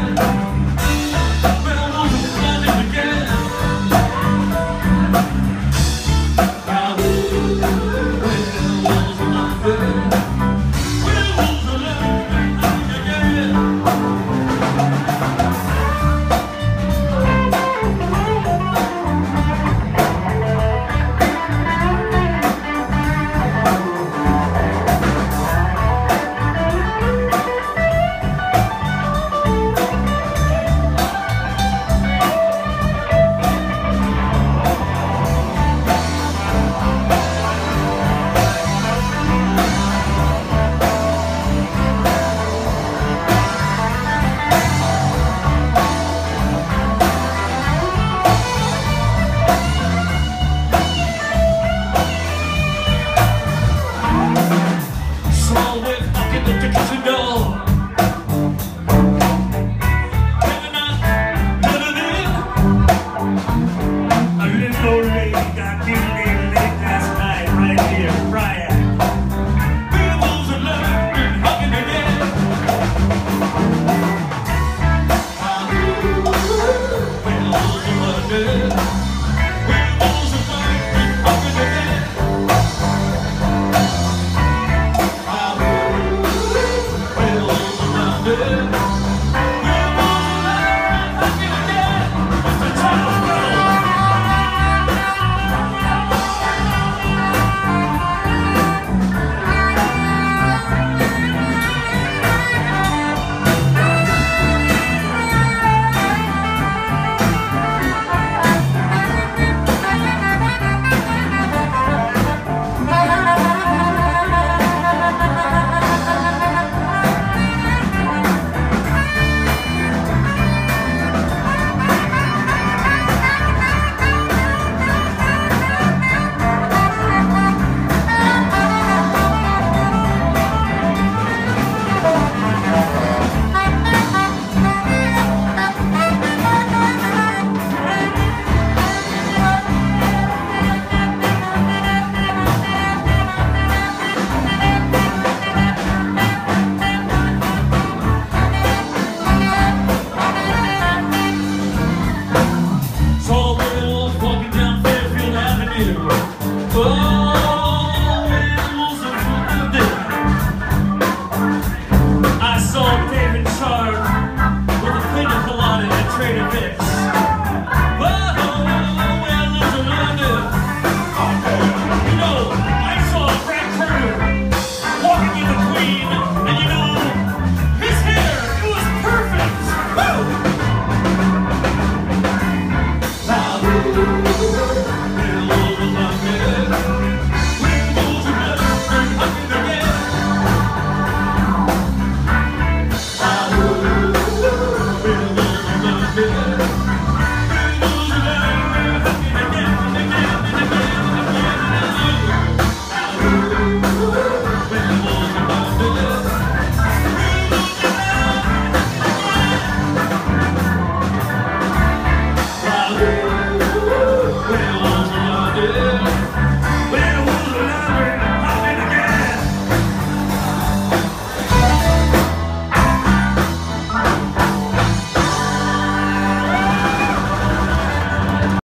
Thank you. Good.